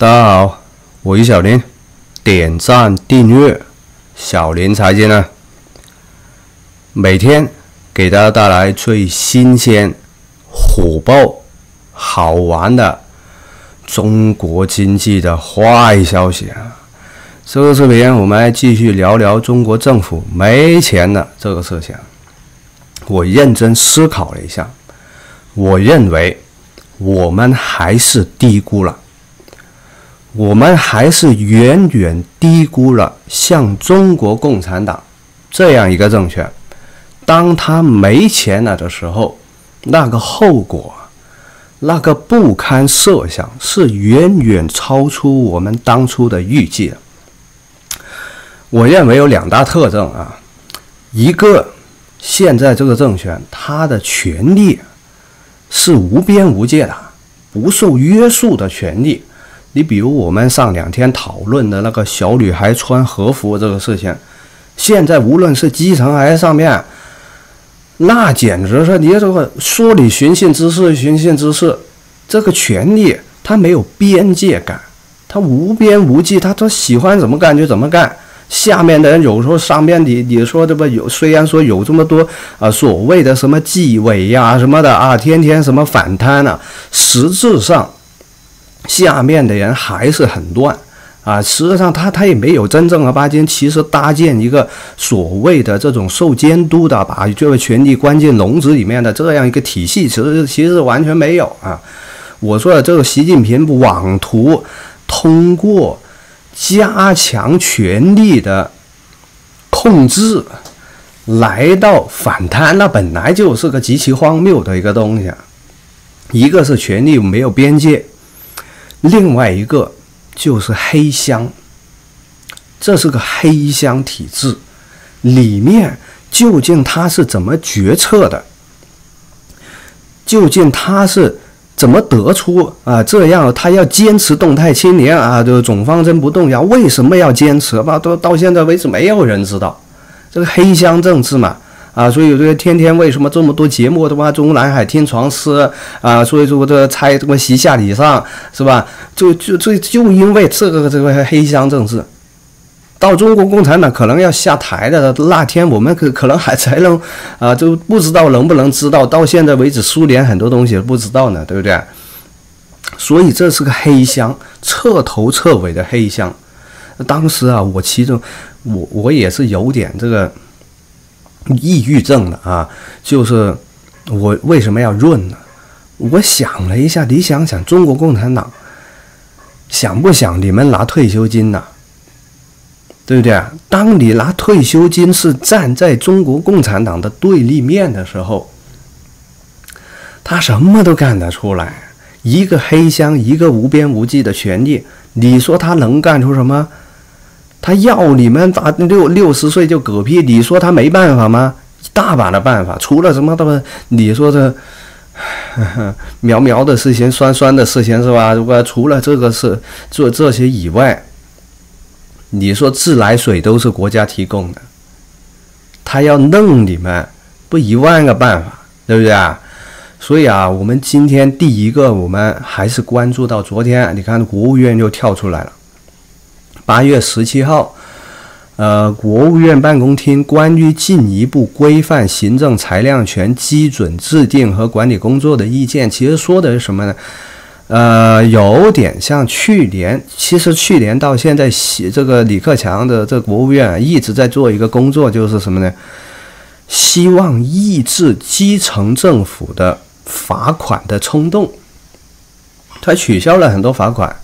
大家好，我是小林，点赞订阅小林财经啊，每天给大家带来最新鲜、火爆、好玩的中国经济的坏消息啊！这个视频我们来继续聊聊中国政府没钱的这个事情。我认真思考了一下，我认为我们还是低估了。我们还是远远低估了像中国共产党这样一个政权，当他没钱了的时候，那个后果，那个不堪设想，是远远超出我们当初的预计的。我认为有两大特征啊，一个，现在这个政权它的权力是无边无界的，不受约束的权利。你比如我们上两天讨论的那个小女孩穿和服这个事情，现在无论是基层还是上面，那简直是你这个说你寻衅滋事，寻衅滋事，这个权利它没有边界感，它无边无际，他他喜欢怎么干就怎么干。下面的人有时候上面你你说这不有，虽然说有这么多啊所谓的什么纪委呀什么的啊，天天什么反贪啊，实质上。下面的人还是很乱啊！实际上，他他也没有真正儿八经，其实搭建一个所谓的这种受监督的，把这个权力关进笼子里面的这样一个体系，其实其实完全没有啊！我说的这个习近平妄图通过加强权力的控制来到反贪，那本来就是个极其荒谬的一个东西！一个是权力没有边界。另外一个就是黑箱，这是个黑箱体制，里面究竟他是怎么决策的？究竟他是怎么得出啊？这样他要坚持动态清零啊，这个总方针不动摇，为什么要坚持？吧，都到现在为止没有人知道，这个黑箱政治嘛。啊，所以有这个天天为什么这么多节目的话，中南海听传诗啊，所以说我这猜这么西下礼上是吧？就就就就因为这个这个黑箱政治，到中国共产党可能要下台的那天，我们可可能还才能啊，就不知道能不能知道。到现在为止，苏联很多东西不知道呢，对不对？所以这是个黑箱，彻头彻尾的黑箱。当时啊，我其中我我也是有点这个。抑郁症的啊，就是我为什么要润呢？我想了一下，你想想，中国共产党想不想你们拿退休金呢？对不对啊？当你拿退休金是站在中国共产党的对立面的时候，他什么都干得出来。一个黑箱，一个无边无际的权利，你说他能干出什么？他要你们咋六六十岁就嗝屁，你说他没办法吗？大把的办法，除了什么他妈，你说这 苗苗的事情、酸酸的事情是吧？如果除了这个是做这些以外，你说自来水都是国家提供的，他要弄你们，不一万个办法，对不对啊？所以啊，我们今天第一个，我们还是关注到昨天，你看国务院又跳出来了。八月十七号，呃，国务院办公厅关于进一步规范行政裁量权基准制定和管理工作的意见，其实说的是什么呢？呃，有点像去年，其实去年到现在，这个李克强的这国务院一直在做一个工作，就是什么呢？希望抑制基层政府的罚款的冲动，他取消了很多罚款。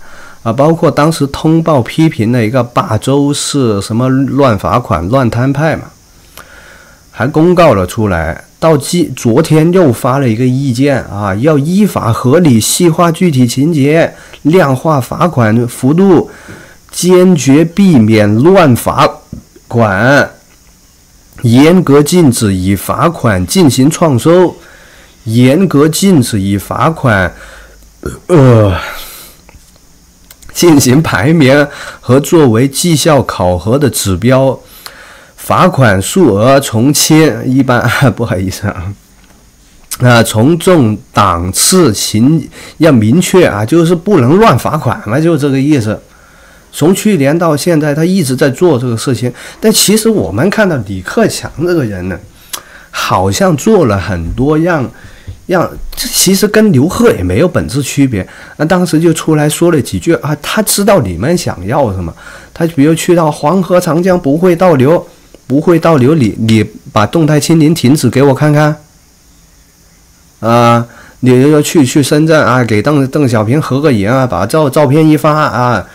啊，包括当时通报批评的一个霸州市什么乱罚款、乱摊派嘛，还公告了出来。到今昨天又发了一个意见啊，要依法合理细化具体情节，量化罚款幅度，坚决避免乱罚款，严格禁止以罚款进行创收，严格禁止以罚款，呃。进行排名和作为绩效考核的指标，罚款数额从轻，一般不好意思啊，啊，从重档次行要明确啊，就是不能乱罚款嘛，就这个意思。从去年到现在，他一直在做这个事情，但其实我们看到李克强这个人呢，好像做了很多让让，其实跟刘贺也没有本质区别。那当时就出来说了几句啊，他知道你们想要什么，他比如去到黄河长江不会倒流，不会倒流，你你把动态清零停止给我看看。啊，你要去去深圳啊，给邓邓小平合个影啊，把照照片一发啊，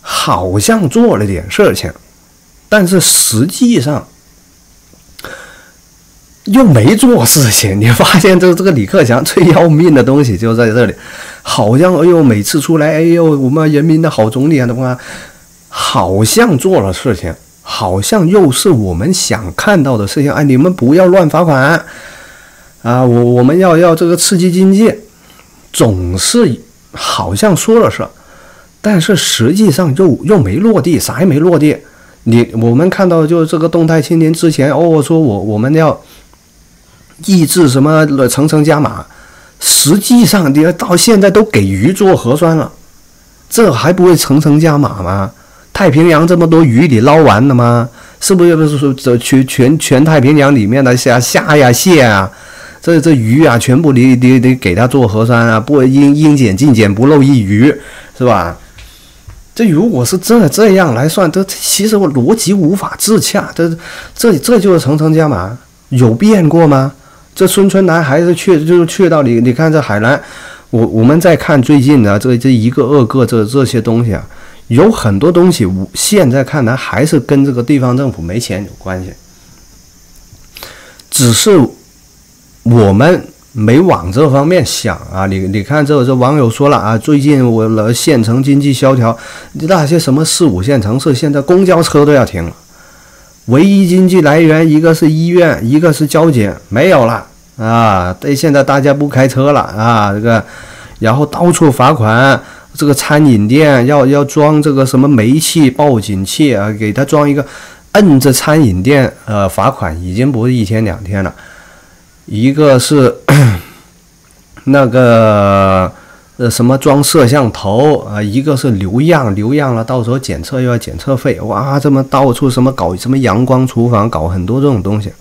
好像做了点事情，但是实际上又没做事情。你发现这这个李克强最要命的东西就在这里，好像哎呦，每次出来哎呦，我们人民的好总理啊的话，好像做了事情，好像又是我们想看到的事情。哎，你们不要乱罚款。啊，我我们要要这个刺激经济，总是好像说了是，但是实际上又又没落地，啥也没落地。你我们看到就是这个动态清零之前，哦，说我我们要抑制什么层层加码，实际上你到现在都给鱼做核酸了，这还不会层层加码吗？太平洋这么多鱼，你捞完了吗？是不是不是说这全全全太平洋里面的虾虾呀蟹啊？这这鱼啊，全部你你得给它做核酸啊，不应应检尽检不漏一鱼，是吧？这如果是这这样来算，这其实我逻辑无法自洽。这这这就是层层加码，有变过吗？这孙春兰还是去就是去到你你看这海南，我我们再看最近的这这一个二个这这些东西啊，有很多东西，我现在看来还是跟这个地方政府没钱有关系，只是。我们没往这方面想啊！你你看，这这网友说了啊，最近我了县城经济萧条，那些什么四五线城市现在公交车都要停了，唯一经济来源一个是医院，一个是交警，没有了啊！对，现在大家不开车了啊，这个，然后到处罚款，这个餐饮店要要装这个什么煤气报警器啊，给他装一个，摁着餐饮店呃罚款，已经不是一天两天了。一个是 那个呃什么装摄像头啊，一个是留样，留样了，到时候检测又要检测费，哇，这么到处什么搞什么阳光厨房，搞很多这种东西。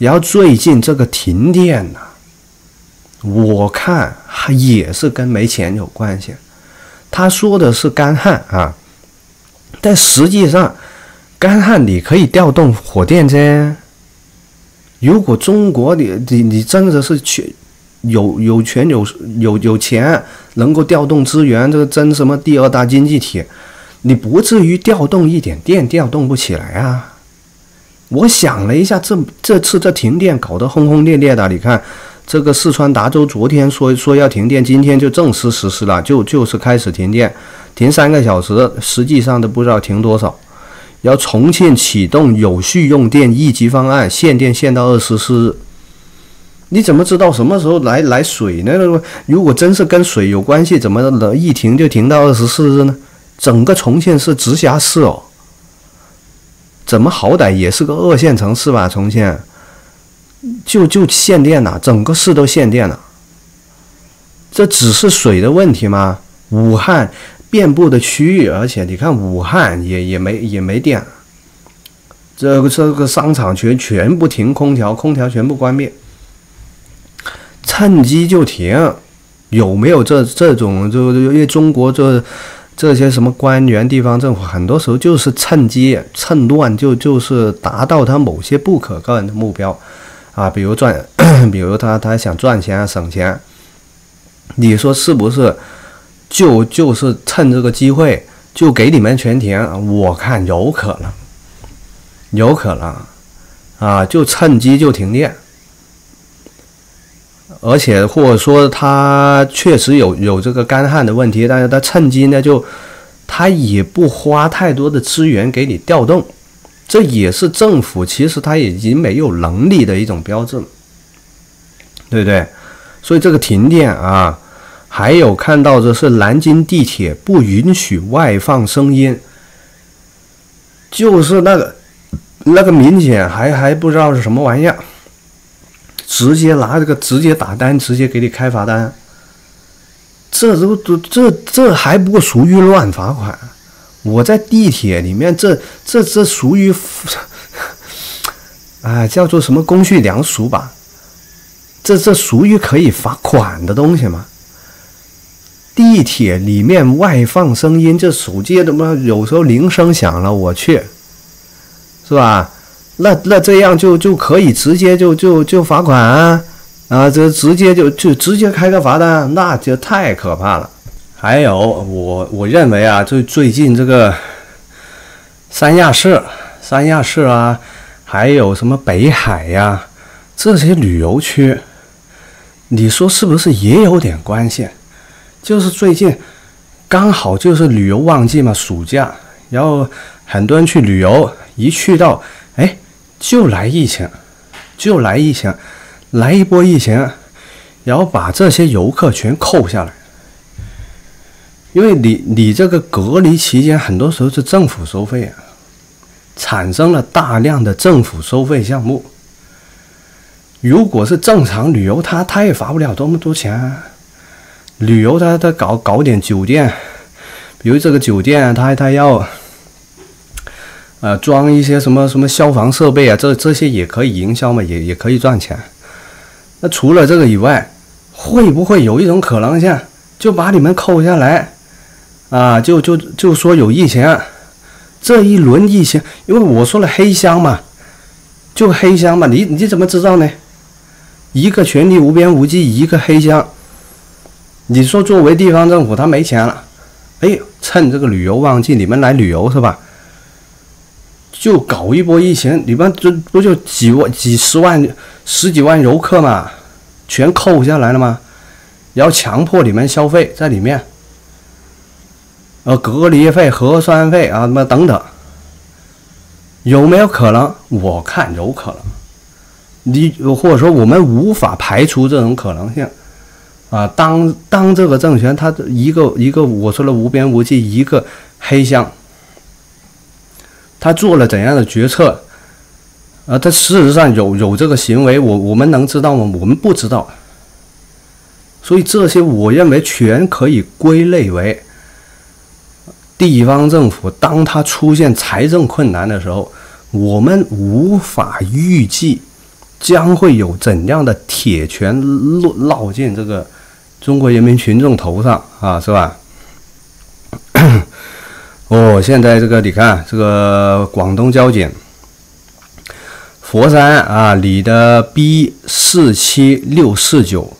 然后最近这个停电呢，我看也是跟没钱有关系。他说的是干旱啊，但实际上干旱你可以调动火电噻。如果中国你你你真的是全有有权有有有钱，能够调动资源，这个争什么第二大经济体，你不至于调动一点电调动不起来啊！我想了一下，这这次这停电搞得轰轰烈烈的，你看这个四川达州昨天说说要停电，今天就正式实施了，就就是开始停电，停三个小时，实际上都不知道停多少。要重庆启动有序用电一级方案，限电限到二十四日。你怎么知道什么时候来来水呢？如果真是跟水有关系，怎么能一停就停到二十四日呢？整个重庆是直辖市哦，怎么好歹也是个二线城市吧？重庆就就限电了，整个市都限电了。这只是水的问题吗？武汉。遍布的区域，而且你看武汉也也没也没电，这个这个商场全全部停空调，空调全部关闭，趁机就停，有没有这这种？就因为中国这这些什么官员、地方政府，很多时候就是趁机趁乱，就就是达到他某些不可告人的目标。啊，比如赚，比如他他想赚钱啊省钱，你说是不是？就就是趁这个机会就给你们全停，我看有可能，有可能，啊，就趁机就停电，而且或者说他确实有有这个干旱的问题，但是他趁机呢就他也不花太多的资源给你调动，这也是政府其实他已经没有能力的一种标志，对不对？所以这个停电啊。还有看到的是南京地铁不允许外放声音，就是那个那个民警还还不知道是什么玩意儿，直接拿这个直接打单，直接给你开罚单。这都都这这还不属于乱罚款？我在地铁里面，这这这属于，哎，叫做什么公序良俗吧？这这属于可以罚款的东西吗？地铁里面外放声音，这手机怎么有时候铃声响了，我去，是吧？那那这样就就可以直接就就就罚款啊？啊，这直接就就直接开个罚单，那就太可怕了。还有，我我认为啊，最最近这个三亚市、三亚市啊，还有什么北海呀，这些旅游区，你说是不是也有点关系？就是最近刚好就是旅游旺季嘛，暑假，然后很多人去旅游，一去到，就来疫情，就来疫情。来一波疫情，然后把这些游客全扣下来，因为你你这个隔离期间很多时候是政府收费啊，产生了大量的政府收费项目。如果是正常旅游，他他也罚不了这么多钱。啊。旅游他他搞搞点酒店，比如这个酒店他他要，呃装一些什么什么消防设备啊，这这些也可以营销嘛，也也可以赚钱。那除了这个以外，会不会有一种可能性，就把你们扣下来，啊，就就就说有疫情，这一轮疫情，因为我说了黑箱嘛，就黑箱嘛，你你怎么知道呢？一个权力无边无际，一个黑箱，你说作为地方政府，他没钱了，哎，趁这个旅游旺季，你们来旅游是吧？就搞一波疫情，你们这不就几万、几十万、十几万游客嘛，全扣下来了吗？然后强迫你们消费在里面，呃，隔离费、核酸费啊，什么等等，有没有可能？我看有可能。你或者说我们无法排除这种可能性啊。当当这个政权，它一个一个我说了无边无际，一个黑箱。他做了怎样的决策？啊，他事实上有有这个行为，我我们能知道吗？我们不知道。所以这些，我认为全可以归类为地方政府。当他出现财政困难的时候，我们无法预计将会有怎样的铁拳落落进这个中国人民群众头上啊，是吧？哦，现在这个你看，这个广东交警，佛山啊，你的 B 四七六四九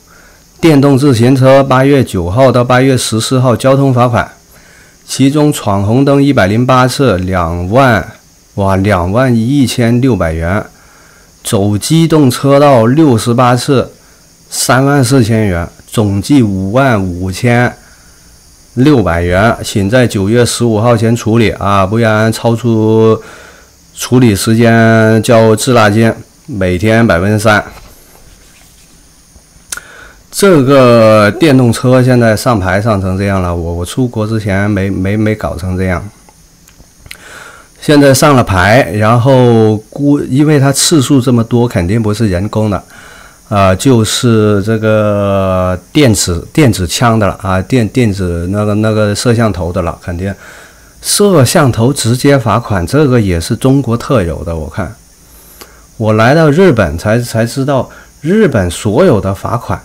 电动自行车，八月九号到八月十四号交通罚款，其中闯红灯一百零八次，两万哇，两万一千六百元；走机动车道六十八次，三万四千元，总计五万五千。六百元，请在九月十五号前处理啊，不然超出处理时间交滞纳金，每天百分之三。这个电动车现在上牌上成这样了，我我出国之前没没没搞成这样，现在上了牌，然后估因为它次数这么多，肯定不是人工的。啊，就是这个电子电子枪的了啊，电电子那个那个摄像头的了，肯定摄像头直接罚款，这个也是中国特有的。我看我来到日本才才知道，日本所有的罚款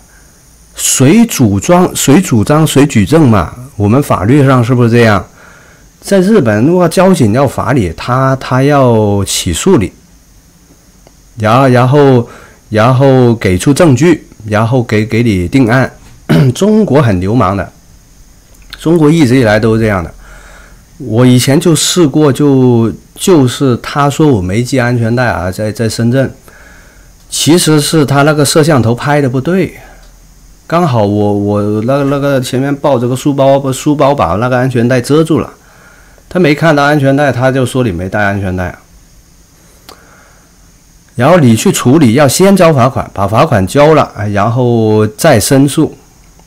谁主张谁主张谁举证嘛？我们法律上是不是这样？在日本，如果交警要罚你，他他要起诉你，然后然后。然后给出证据，然后给给你定案。中国很流氓的，中国一直以来都是这样的。我以前就试过，就就是他说我没系安全带啊，在在深圳，其实是他那个摄像头拍的不对，刚好我我那个那个前面抱着个书包，书包把那个安全带遮住了，他没看到安全带，他就说你没带安全带。然后你去处理，要先交罚款，把罚款交了，然后再申诉，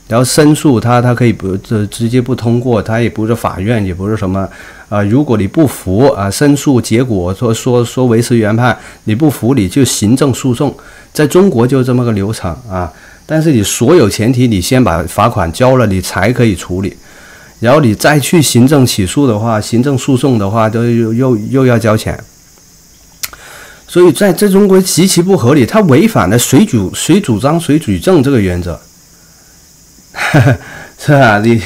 然后申诉他他可以不这直接不通过，他也不是法院，也不是什么啊。如果你不服啊，申诉结果说说说维持原判，你不服你就行政诉讼，在中国就这么个流程啊。但是你所有前提，你先把罚款交了，你才可以处理。然后你再去行政起诉的话，行政诉讼的话，都又又又要交钱。所以在在中国极其不合理，它违反了谁主谁主张谁举证这个原则，是吧？你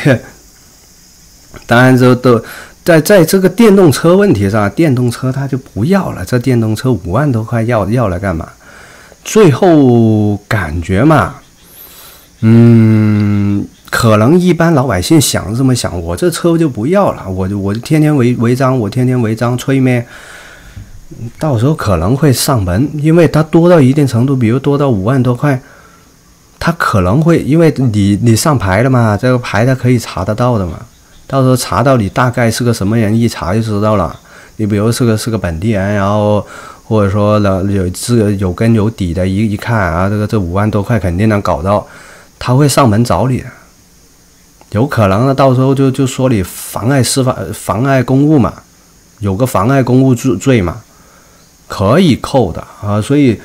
当然这都在在这个电动车问题上，电动车它就不要了。这电动车五万多块要要来干嘛？最后感觉嘛。嗯，可能一般老百姓想这么想，我这车就不要了，我就我就天天违违章，我天天违章催咩？到时候可能会上门，因为它多到一定程度，比如多到五万多块，他可能会因为你你上牌了嘛，这个牌他可以查得到的嘛，到时候查到你大概是个什么人，一查就知道了。你比如是个是个本地人，然后或者说了有这有根有底的，一一看啊，这个这五万多块肯定能搞到。他会上门找你，有可能呢，到时候就就说你妨碍司法、妨碍公务嘛，有个妨碍公务罪罪嘛，可以扣的啊。所以，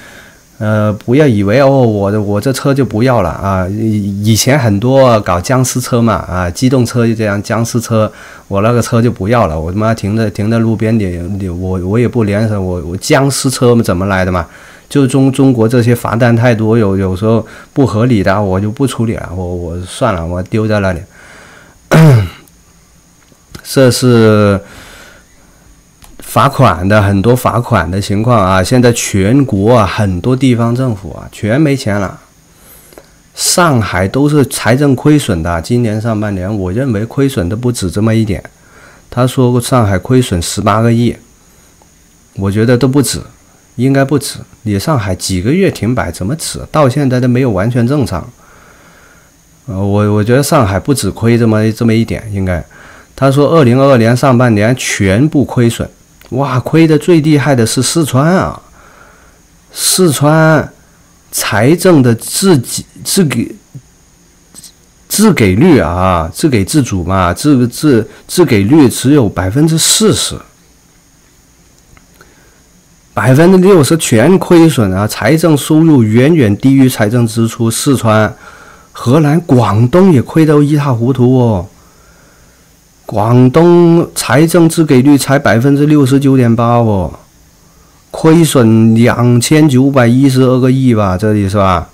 呃，不要以为哦，我的我这车就不要了啊。以以前很多搞僵尸车嘛，啊，机动车就这样，僵尸车，我那个车就不要了，我他妈停在停在路边里，我我也不联系我我僵尸车嘛怎么来的嘛？就中中国这些罚单太多，有有时候不合理的，我就不处理了，我我算了，我丢在那里。这是罚款的很多罚款的情况啊！现在全国啊，很多地方政府啊，全没钱了。上海都是财政亏损的，今年上半年，我认为亏损的不止这么一点。他说过上海亏损十八个亿，我觉得都不止。应该不止，你上海几个月停摆怎么止？到现在都没有完全正常。呃，我我觉得上海不止亏这么这么一点，应该。他说，二零二二年上半年全部亏损，哇，亏的最厉害的是四川啊！四川财政的自给自给自给率啊，自给自足嘛，自自自给率只有百分之四十。百分之六十全亏损啊！财政收入远远低于财政支出。四川、河南、广东也亏得一塌糊涂哦。广东财政自给率才百分之六十九点八哦，亏损两千九百一十二个亿吧？这里是吧？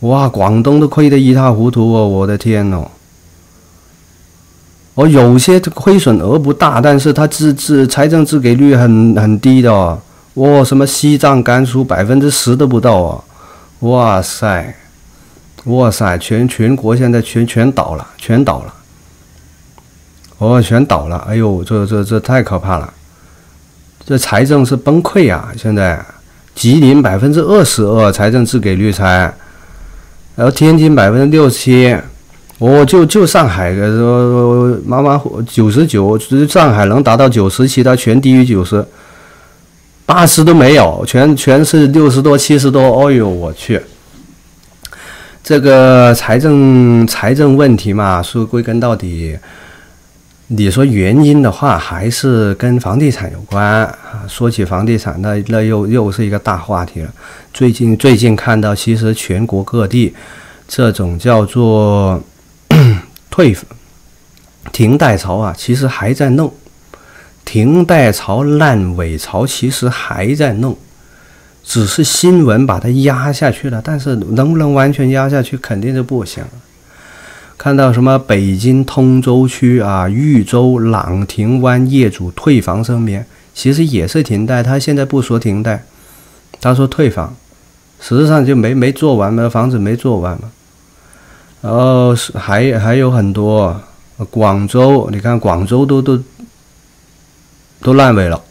哇，广东都亏得一塌糊涂哦！我的天哦！哦，有些亏损额不大，但是它自自财政自给率很很低的。哦。哇，什么西藏、甘肃百分之十都不到啊！哇塞，哇塞，全全国现在全全倒了，全倒了，哦，全倒了！哎呦，这这这太可怕了，这财政是崩溃啊！现在吉林百分之二十二财政自给率才，然后天津百分之六十七，我，就就上海的说妈妈九十九，上海能达到九十，其他全低于九十。八十都没有，全全是六十多、七十多。哦呦，我去！这个财政财政问题嘛，说归根到底，你说原因的话，还是跟房地产有关啊。说起房地产，那那又又是一个大话题了。最近最近看到，其实全国各地这种叫做 退停贷潮啊，其实还在弄。停贷潮、烂尾潮其实还在弄，只是新闻把它压下去了。但是能不能完全压下去，肯定是不行。看到什么北京通州区啊、豫州朗庭湾业主退房声明，其实也是停贷。他现在不说停贷，他说退房，实际上就没没做完嘛，房子没做完嘛。然后是还还有很多，广州，你看广州都都。都烂尾了，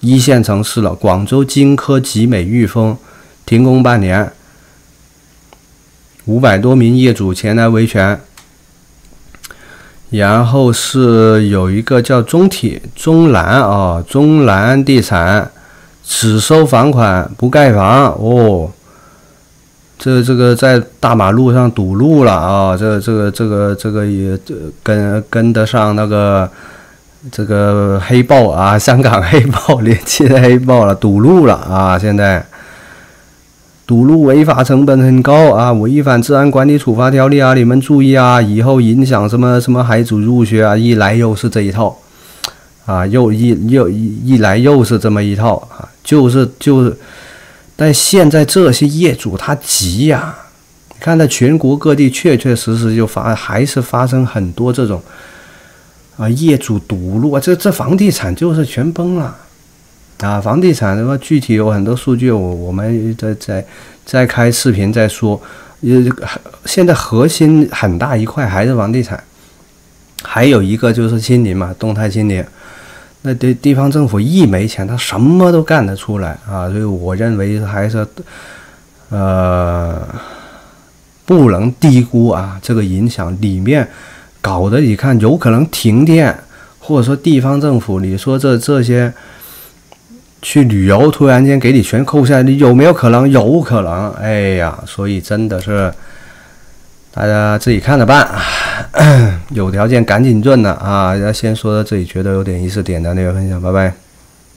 一线城市了。广州金科、集美、裕丰停工半年，五百多名业主前来维权。然后是有一个叫中铁中南啊，中南地产只收房款不盖房哦。这这个在大马路上堵路了啊！这这个这个这个也跟跟得上那个。这个黑豹啊，香港黑豹 连接的黑豹了，堵路了啊！现在堵路违法成本很高啊，违反治安管理处罚条例啊，你们注意啊，以后影响什么什么孩子入学啊，一来又是这一套，啊，又一又一来又是这么一套啊，就是就是，但现在这些业主他急呀，你看在全国各地确确实实就发还是发生很多这种，啊，业主堵路啊，这这房地产就是全崩了。啊，房地产的话具体有很多数据，我我们在在在开视频再说。呃，现在核心很大一块还是房地产，还有一个就是清零嘛，动态清零。那地地方政府一没钱，他什么都干得出来啊。所以我认为还是呃不能低估啊这个影响。里面搞得你看有可能停电，或者说地方政府，你说这这些。去旅游，突然间给你全扣下来，你有没有可能？有可能。哎呀，所以真的是大家自己看着办，有条件赶紧润了啊！要先说到这里，觉得有点意思，点赞、订阅、分享，拜拜。